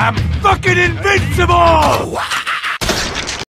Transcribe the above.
I'm fucking invincible!